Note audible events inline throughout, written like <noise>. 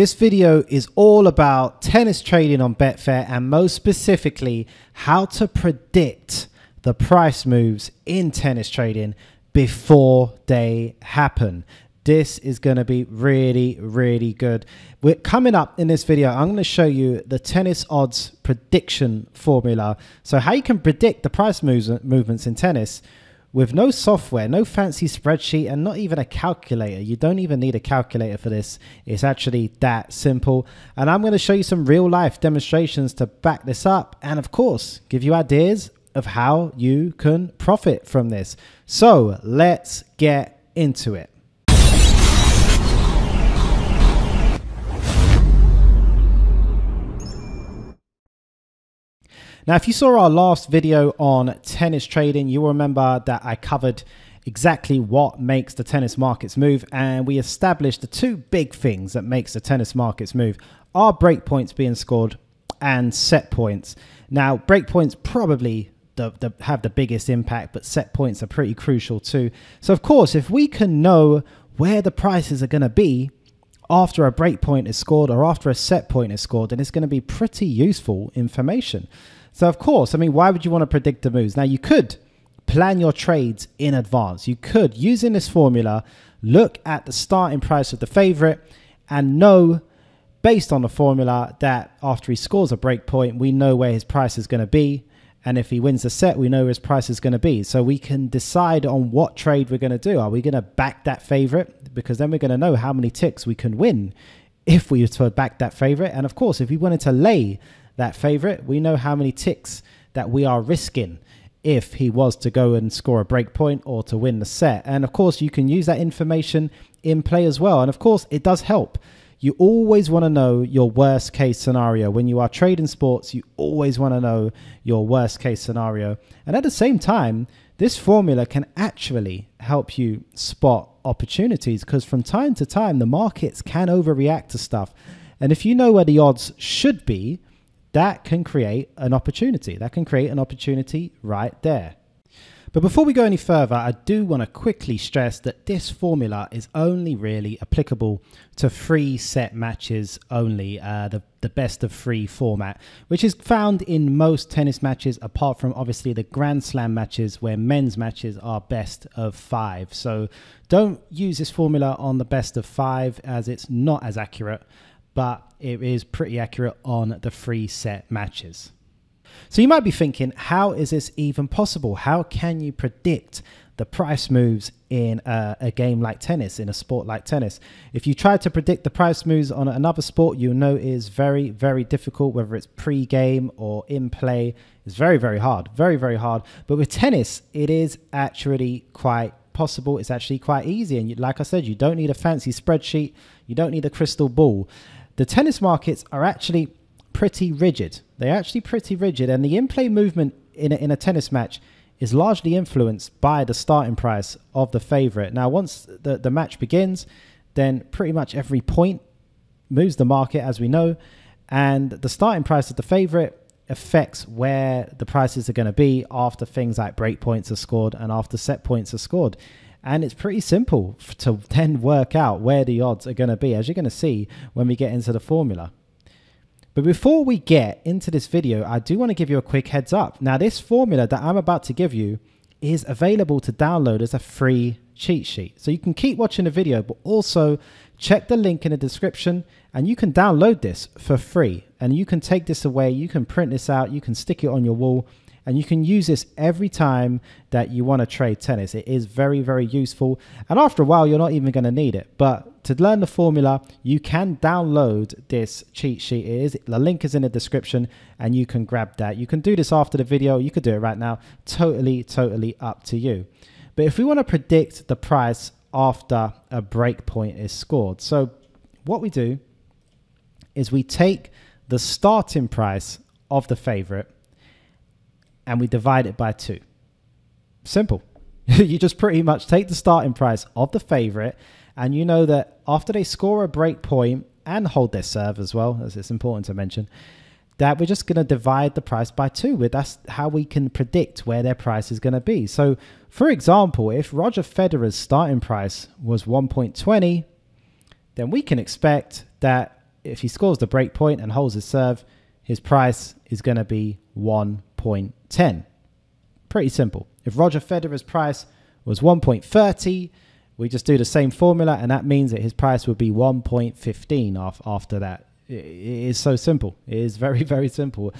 This video is all about tennis trading on Betfair and most specifically how to predict the price moves in tennis trading before they happen. This is going to be really, really good. We're coming up in this video. I'm going to show you the tennis odds prediction formula. So how you can predict the price moves, movements in tennis with no software, no fancy spreadsheet, and not even a calculator. You don't even need a calculator for this. It's actually that simple. And I'm going to show you some real life demonstrations to back this up. And of course, give you ideas of how you can profit from this. So let's get into it. Now, if you saw our last video on tennis trading, you will remember that I covered exactly what makes the tennis markets move and we established the two big things that makes the tennis markets move are break points being scored and set points. Now, break points probably the, the, have the biggest impact, but set points are pretty crucial too. So, of course, if we can know where the prices are going to be after a break point is scored or after a set point is scored, then it's going to be pretty useful information. So, of course, I mean, why would you want to predict the moves? Now, you could plan your trades in advance. You could, using this formula, look at the starting price of the favorite and know based on the formula that after he scores a break point, we know where his price is going to be. And if he wins the set, we know his price is going to be. So we can decide on what trade we're going to do. Are we going to back that favorite? Because then we're going to know how many ticks we can win if we were to back that favorite. And of course, if we wanted to lay that favorite, we know how many ticks that we are risking if he was to go and score a break point or to win the set. And of course, you can use that information in play as well. And of course, it does help. You always want to know your worst case scenario. When you are trading sports, you always want to know your worst case scenario. And at the same time, this formula can actually help you spot opportunities because from time to time, the markets can overreact to stuff. And if you know where the odds should be, that can create an opportunity. That can create an opportunity right there. But before we go any further, I do want to quickly stress that this formula is only really applicable to free set matches only, uh, the, the best of three format, which is found in most tennis matches, apart from obviously the Grand Slam matches where men's matches are best of five. So don't use this formula on the best of five as it's not as accurate but it is pretty accurate on the free set matches. So you might be thinking, how is this even possible? How can you predict the price moves in a, a, game like tennis, in a sport like tennis? If you try to predict the price moves on another sport, you know it is very, very difficult, whether it's pre game or in play. It's very, very hard. Very, very hard. But with tennis, it is actually quite possible. It's actually quite easy. And you, like I said, you don't need a fancy spreadsheet, you don't need a crystal ball the tennis markets are actually pretty rigid. They're actually pretty rigid, and the in play movement in a, in a tennis match is largely influenced by the starting price of the favorite. Now, once the, the match begins, then pretty much every point moves the market, as we know, and the starting price of the favorite affects where the prices are going to be after things like break points are scored and after set points are scored. And it's pretty simple to then work out where the odds are going to be, as you're going to see when we get into the formula. But before we get into this video, I do want to give you a quick heads up. Now, this formula that I'm about to give you is available to download as a free cheat sheet. So you can keep watching the video, but also check the link in the description and you can download this for free. And you can take this away, you can print this out, you can stick it on your wall, and you can use this every time that you want to trade tennis. It is very, very useful. And after a while, you're not even going to need it. But to learn the formula, you can download this cheat sheet. It is the link is in the description, and you can grab that. You can do this after the video. You could do it right now. Totally, totally up to you. But if we want to predict the price after a break point is scored, so what we do is we take the starting price of the favorite and we divide it by two. Simple. <laughs> you just pretty much take the starting price of the favorite, and you know that after they score a break point and hold their serve as well, as it's important to mention, that we're just going to divide the price by two. That's how we can predict where their price is going to be. So, for example, if Roger Federer's starting price was 1.20, then we can expect that if he scores the break point and holds his serve, his price is going to be 1.10. Pretty simple. If Roger Federer's price was 1.30, we just do the same formula, and that means that his price would be 1.15 after that. It is so simple. It is very, <laughs> very simple.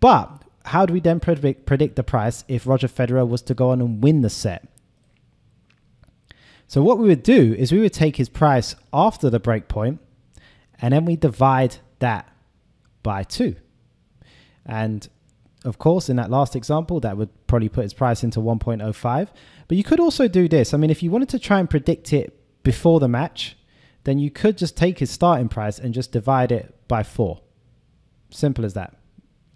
But how do we then predict, predict the price if Roger Federer was to go on and win the set? So what we would do is we would take his price after the break point and then we divide that by two. And of course, in that last example, that would probably put its price into 1.05. But you could also do this. I mean, if you wanted to try and predict it before the match, then you could just take his starting price and just divide it by four. Simple as that.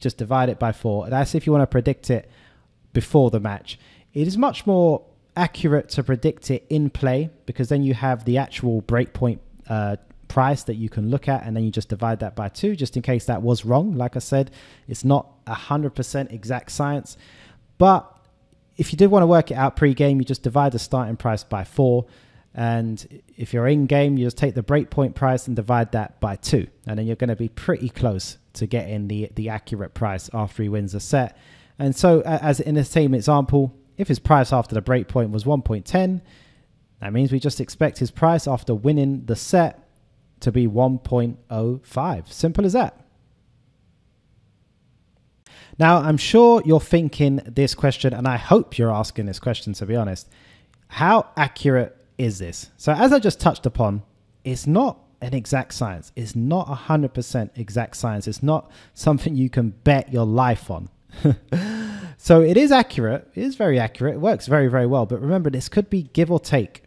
Just divide it by four. That's if you want to predict it before the match. It is much more accurate to predict it in play because then you have the actual breakpoint uh, price that you can look at and then you just divide that by two just in case that was wrong. Like i said it's not 100% exact science but if you did want to work it out pre-game you just divide the starting price by four and if you're in game you just take the breakpoint price and divide that by two and then you're going to be pretty close to getting the the accurate price after he wins a set. And so as in the same example if his price after the break point was 1.10, that means we just expect his price after winning the set to be 1.05. Simple as that. Now, I'm sure you're thinking this question, and I hope you're asking this question to be honest. How accurate is this? So, as I just touched upon, it's not an exact science. It's not 100% exact science. It's not something you can bet your life on. <laughs> So it is accurate. It is very accurate. It works very, very well. But remember, this could be give or take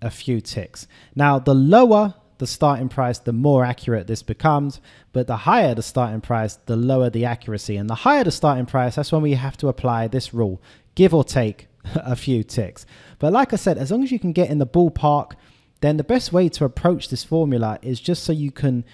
a few ticks. Now, the lower the starting price, the more accurate this becomes. But the higher the starting price, the lower the accuracy. And the higher the starting price, that's when we have to apply this rule give or take <laughs> a few ticks. But like I said, as long as you can get in the ballpark, then the best way to approach this formula is just so you can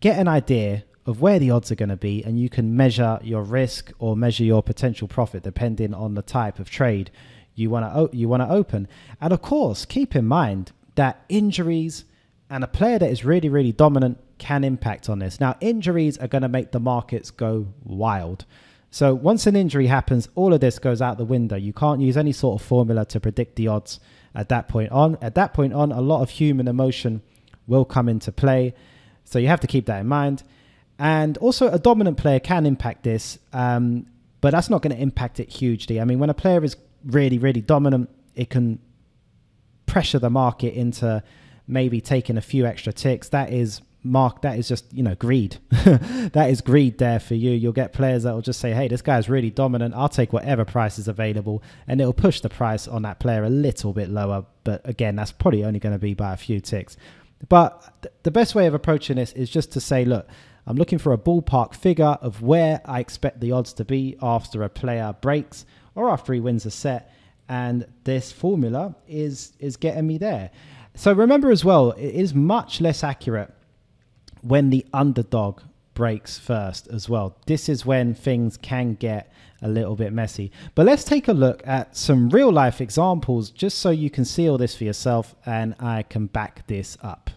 get an idea of where the odds are going to be, and you can measure your risk or measure your potential profit depending on the type of trade you want to you want to open. And of course, keep in mind that injuries and a player that is really really dominant can impact on this. Now, injuries are going to make the markets go wild. So once an injury happens, all of this goes out the window. You can't use any sort of formula to predict the odds at that point on. At that point on, a lot of human emotion will come into play. So you have to keep that in mind. And also, a dominant player can impact this, um, but that's not going to impact it hugely. I mean, when a player is really, really dominant, it can pressure the market into maybe taking a few extra ticks. That is mark that is just you know greed <laughs> that is greed there for you you'll get players that will just say hey this guy's really dominant i'll take whatever price is available and it'll push the price on that player a little bit lower but again that's probably only going to be by a few ticks but th- the best way of approaching this is just to say look I'm looking for a ballpark figure of where I expect the odds to be after a player breaks or after he wins a set. And this formula is, is getting me there. So remember as well, it is much less accurate when the underdog breaks first as well. This is when things can get a little bit messy. But let's take a look at some real life examples just so you can see all this for yourself and I can back this up.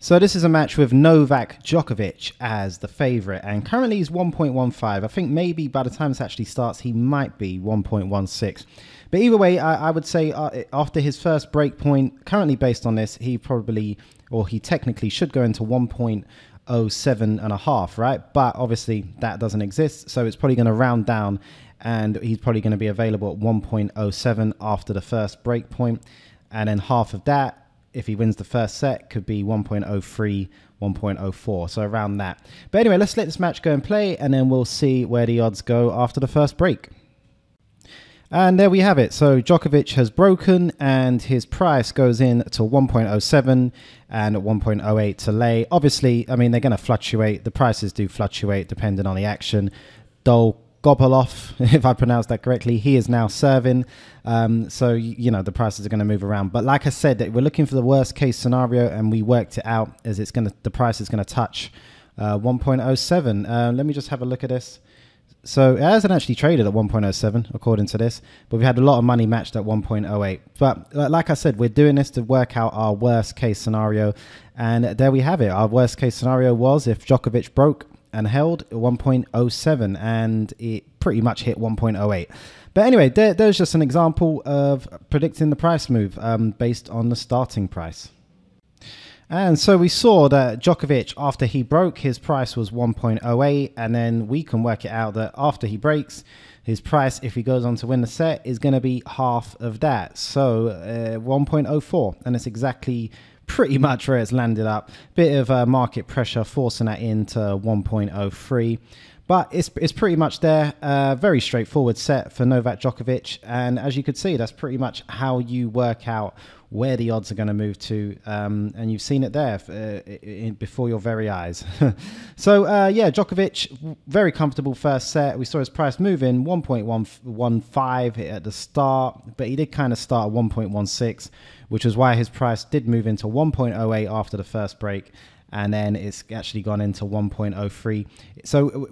So this is a match with Novak Djokovic as the favourite, and currently he's 1.15. I think maybe by the time this actually starts, he might be 1.16. But either way, I, I would say uh, after his first break point, currently based on this, he probably, or he technically should go into 1.07 and a half, right? But obviously that doesn't exist, so it's probably going to round down, and he's probably going to be available at 1.07 after the first break point, and then half of that if he wins the first set, could be 1.03, 1.04. So around that. But anyway, let's let this match go and play, and then we'll see where the odds go after the first break. And there we have it. So Djokovic has broken, and his price goes in to 1.07 and 1.08 to lay. Obviously, I mean, they're going to fluctuate. The prices do fluctuate depending on the action. Dol Gopolov, <laughs> if I pronounced that correctly, he is now serving. Um, so, you know, the prices are going to move around. But like I said, that we're looking for the worst case scenario and we worked it out as it's going to, the price is going to touch uh, 1.07. Uh, let me just have a look at this. So it hasn't actually traded at 1.07 according to this, but we had a lot of money matched at 1.08. But uh, like I said, we're doing this to work out our worst case scenario, and there we have it. Our worst case scenario was if Djokovic broke and held 1.07, and it pretty much hit 1.08. But anyway, there, there's just an example of predicting the price move um, based on the starting price. And so we saw that Djokovic, after he broke, his price was 1.08. And then we can work it out that after he breaks, his price, if he goes on to win the set, is going to be half of that. So uh, 1.04. And it's exactly pretty much where it's landed up. Bit of uh, market pressure forcing that into 1.03. But it's, it's pretty much there. Uh, very straightforward set for Novak Djokovic. And as you could see, that's pretty much how you work out where the odds are going to move to, um, and you've seen it there uh, in, before your very eyes. <laughs> so uh, yeah, Djokovic, very comfortable first set. We saw his price move in 1.115 at the start, but he did kind of start at 1.16, which was why his price did move into 1.08 after the first break and then it's actually gone into 1.03. So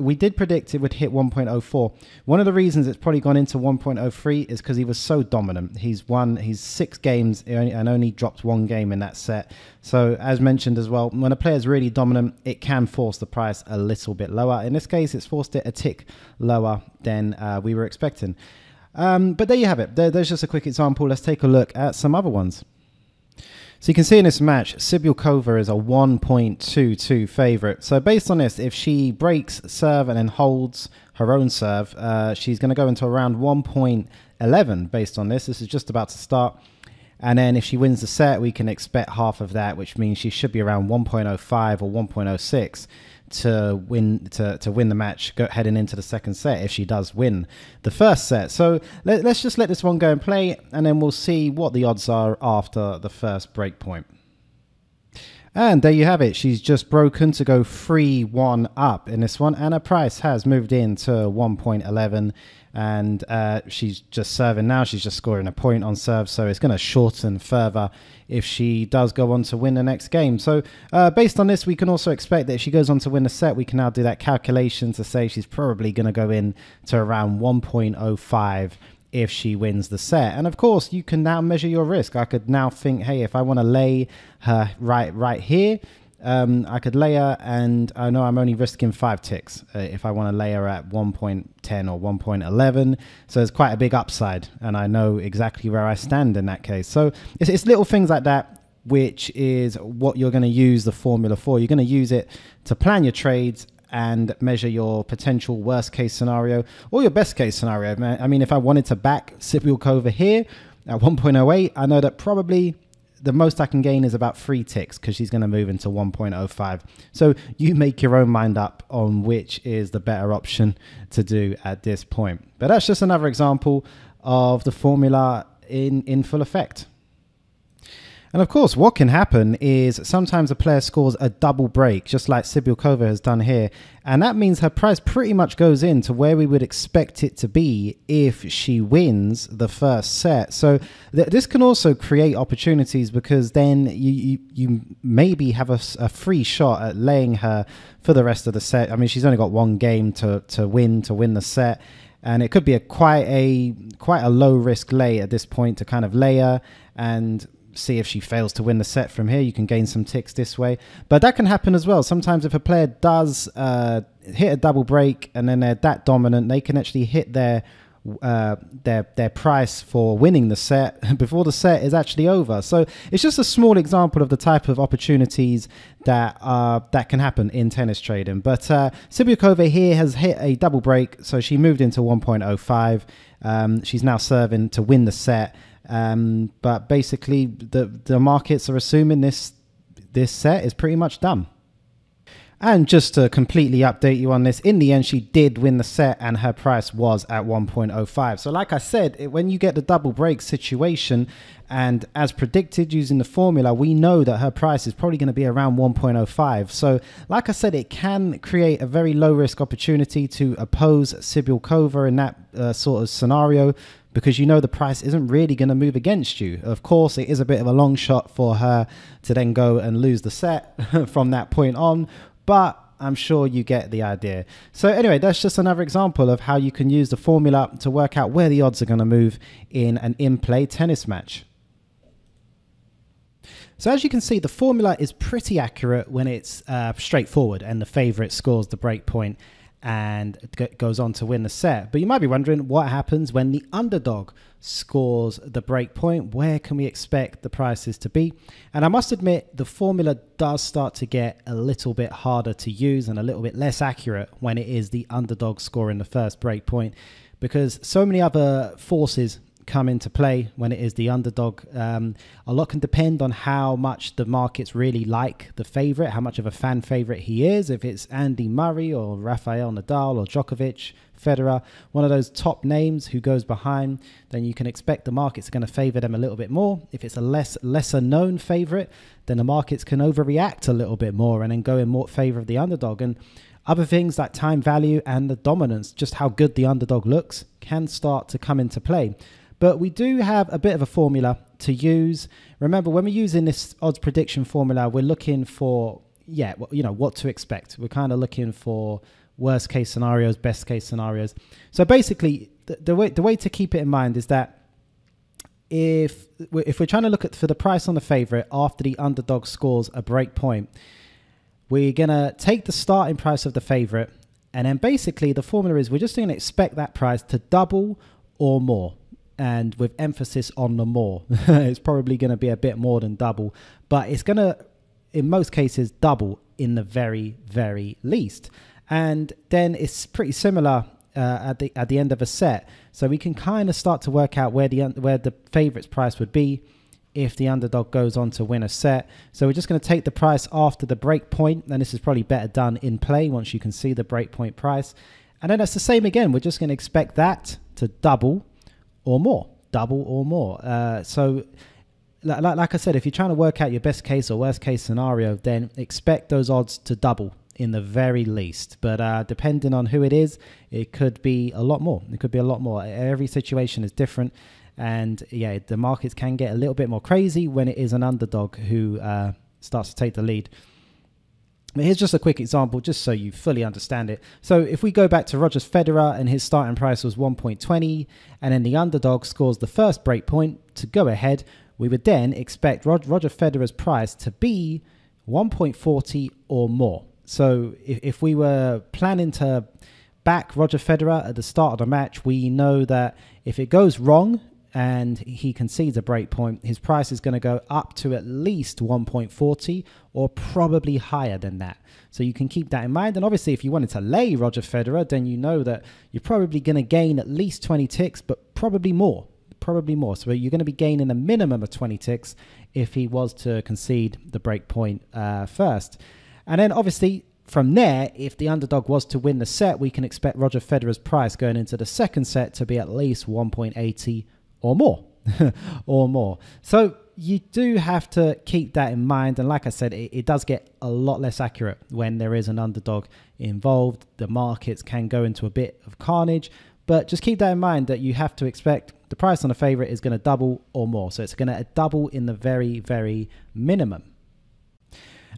we did predict it would hit 1.04. One of the reasons it's probably gone into 1.03 is because he was so dominant. He's won he's six games and only dropped one game in that set. So as mentioned as well, when a player is really dominant, it can force the price a little bit lower. In this case, it's forced it a tick lower than uh, we were expecting. Um, but there you have it. There, there's just a quick example. Let's take a look at some other ones. So you can see in this match, Cibulkova is a 1.22 favorite. So based on this, if she breaks serve and then holds her own serve, uh, she's going to go into around 1.11 based on this. This is just about to start. And then if she wins the set, we can expect half of that, which means she should be around 1.05 or 1.06 to win to, to win the match go, heading into the second set if she does win the first set. So let, us just let this one go and play, and then we'll see what the odds are after the first break point. And there you have it. She's just broken to go 3 1 up in this one. And her price has moved in to 1.11. And uh, she's just serving now. She's just scoring a point on serve. So it's going to shorten further if she does go on to win the next game. So, uh, based on this, we can also expect that if she goes on to win the set, we can now do that calculation to say she's probably going to go in to around 1.05 if she wins the set. And of course, you can now measure your risk. I could now think, hey, if I want to lay her right right here, um, I could lay her, and I know I'm only risking five ticks uh, if I want to lay her at 1.10 or 1.11. So it's quite a big upside, and I know exactly where I stand in that case. So it's, it's little things like that which is what you're going to use the formula for. You're going to use it to plan your trades and measure your potential worst case scenario or your best case scenario. I mean, if I wanted to back Cibulkova here at 1.08, I know that probably the most I can gain is about three ticks because she's going to move into 1.05. So you make your own mind up on which is the better option to do at this point. But that's just another example of the formula in, in full effect. And of course, what can happen is sometimes a player scores a double break, just like Cibulkova has done here. And that means her price pretty much goes into where we would expect it to be if she wins the first set. So th this can also create opportunities because then you, you, you maybe have a, a, free shot at laying her for the rest of the set. I mean, she's only got one game to, to win, to win the set and it could be a quite a quite a low risk lay at this point to kind of layer and see if she fails to win the set from here. You can gain some ticks this way. But that can happen as well. Sometimes if a player does uh, hit a double break and then they're that dominant, they can actually hit their uh, their their price for winning the set <laughs> before the set is actually over. So it's just a small example of the type of opportunities that uh, that can happen in tennis trading. But uh, here has hit a double break, so she moved into 1.05. Um, she's now serving to win the set. Um, but basically, the the markets are assuming this this set is pretty much done. And just to completely update you on this, in the end, she did win the set and her price was at 1.05. So, like I said, when you get the double break situation, and as predicted using the formula, we know that her price is probably going to be around 1.05. So, like I said, it can create a very low risk opportunity to oppose Cibulkova in that uh, sort of scenario because you know the price isn't really going to move against you. Of course, it is a bit of a long shot for her to then go and lose the set <laughs> from that point on, but I'm sure you get the idea. So, anyway, that's just another example of how you can use the formula to work out where the odds are going to move in an in play tennis match. So as you can see, the formula is pretty accurate when it's uh, straightforward and the favorite scores the break point and goes on to win the set. But you might be wondering what happens when the underdog scores the break point. Where can we expect the prices to be? And I must admit, the formula does start to get a little bit harder to use and a little bit less accurate when it is the underdog scoring the first break point because so many other forces come into play when it is the underdog. Um, a lot can depend on how much the markets really like the favorite, how much of a fan favorite he is. If it's Andy Murray or Rafael Nadal or Djokovic, Federer, one of those top names who goes behind, then you can expect the markets are going to favor them a little bit more. If it's a less lesser known favorite, then the markets can overreact a little bit more and then go in more favor of the underdog. And other things like time value and the dominance, just how good the underdog looks, can start to come into play. But we do have a bit of a formula to use. Remember, when we're using this odds prediction formula, we're looking for, yeah, you know, what to expect. We're kind of looking for worst case scenarios, best case scenarios. So basically, the, the way the way to keep it in mind is that if if we're trying to look at for the price on the favorite after the underdog scores a break point, we're gonna take the starting price of the favorite, and then basically the formula is we're just going to expect that price to double or more and with emphasis on the more. <laughs> it's probably going to be a bit more than double, but it's going to, in most cases, double in the very, very least. And then it's pretty similar uh, at the at the end of a set, so we can kind of start to work out where the where the favorites price would be if the underdog goes on to win a set. So we're just going to take the price after the break point, and this is probably better done in play once you can see the break point price. And then that's the same again. We're just going to expect that to double or more, double or more. Uh, so, like, like I said, if you're trying to work out your best case or worst case scenario, then expect those odds to double in the very least. But uh, depending on who it is, it could be a lot more. It could be a lot more. Every situation is different. And yeah, the markets can get a little bit more crazy when it is an underdog who uh, starts to take the lead. But here's just a quick example, just so you fully understand it. So if we go back to Roger Federer and his starting price was 1.20, and then the underdog scores the first break point to go ahead, we would then expect Roger Federer's price to be 1.40 or more. So if, if we were planning to back Roger Federer at the start of the match, we know that if it goes wrong and he concedes a break point, his price is going to go up to at least 1.40 or probably higher than that. So you can keep that in mind. And obviously, if you wanted to lay Roger Federer, then you know that you're probably going to gain at least 20 ticks, but probably more. Probably more. So you're going to be gaining a minimum of 20 ticks if he was to concede the break point uh, first. And then obviously, from there, if the underdog was to win the set, we can expect Roger Federer's price going into the second set to be at least 1.80 or more. <laughs> or more. So you do have to keep that in mind. And like I said, it, it, does get a lot less accurate when there is an underdog involved. The markets can go into a bit of carnage, but just keep that in mind that you have to expect the price on a favorite is going to double or more. So it's going to double in the very, very minimum.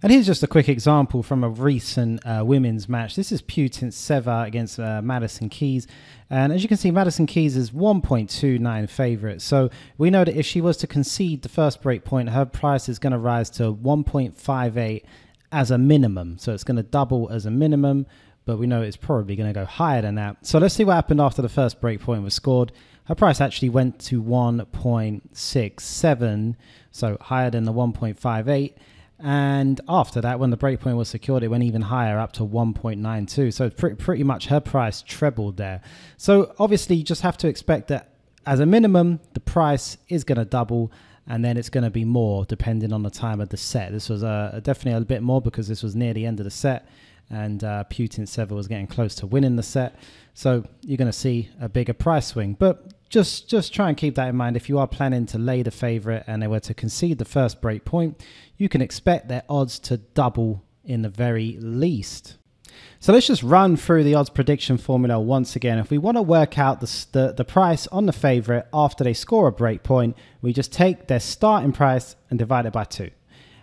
And here's just a quick example from a recent uh, women's match. This is Putintseva against uh, Madison Keys. And as you can see, Madison Keys is 1.29 favorite. So we know that if she was to concede the first break point, her price is going to rise to 1.58 as a minimum. So it's going to double as a minimum, but we know it's probably going to go higher than that. So let's see what happened after the first break point was scored. Her price actually went to 1.67, so higher than the 1.58. And after that, when the breakpoint was secured, it went even higher up to 1.92. So pretty, pretty much her price trebled there. So obviously, you just have to expect that as a minimum, the price is going to double and then it's going to be more depending on the time of the set. This was uh, definitely a bit more because this was near the end of the set and uh, Putintseva was getting close to winning the set. So you're going to see a bigger price swing. But just just try and keep that in mind. If you are planning to lay the favorite and they were to concede the first break point, you can expect their odds to double in the very least. So let's just run through the odds prediction formula once again. If we want to work out the, the, the price on the favorite after they score a break point, we just take their starting price and divide it by two.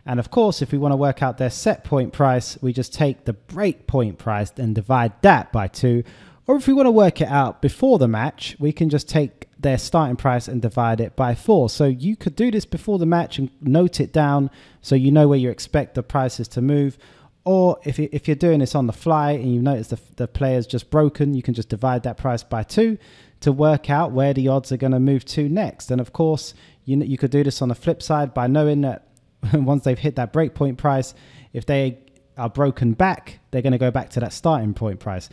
And of course, if we want to work out their set point price, we just take the break point price and divide that by two. Or if we want to work it out before the match, we can just take their starting price and divide it by four. So you could do this before the match and note it down so you know where you expect the prices to move. Or if, you, if you're doing this on the fly and you notice the, the player's just broken, you can just divide that price by two to work out where the odds are going to move to next. And of course, you, you could do this on the flip side by knowing that <laughs> once they've hit that breakpoint price, if they are broken back, they're going to go back to that starting point price.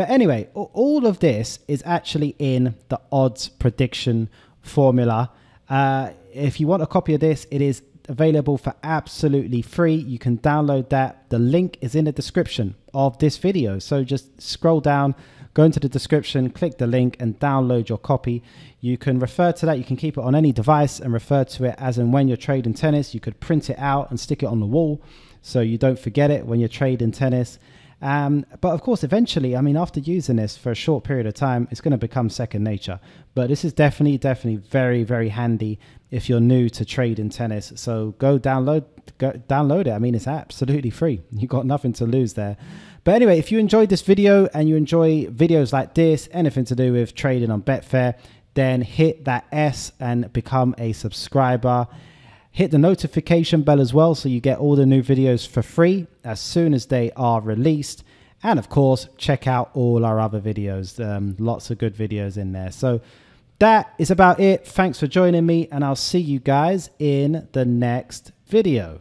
But anyway, all of this is actually in the odds prediction formula. Uh, if you want a copy of this, it is available for absolutely free. You can download that. The link is in the description of this video. So just scroll down, go into the description, click the link, and download your copy. You can refer to that. You can keep it on any device and refer to it as and when you're trading tennis. You could print it out and stick it on the wall so you don't forget it when you're trading tennis. Um, but of course, eventually, I mean, after using this for a short period of time, it's going to become second nature. But this is definitely, definitely very, very handy if you're new to trading tennis. So go download, go download it. I mean, it's absolutely free. <laughs> You've got nothing to lose there. But anyway, if you enjoyed this video and you enjoy videos like this, anything to do with trading on Betfair, then hit that S and become a subscriber. Hit the notification bell as well so you get all the new videos for free as soon as they are released. And of course, check out all our other videos. Um, lots of good videos in there. So that is about it. Thanks for joining me, and I'll see you guys in the next video.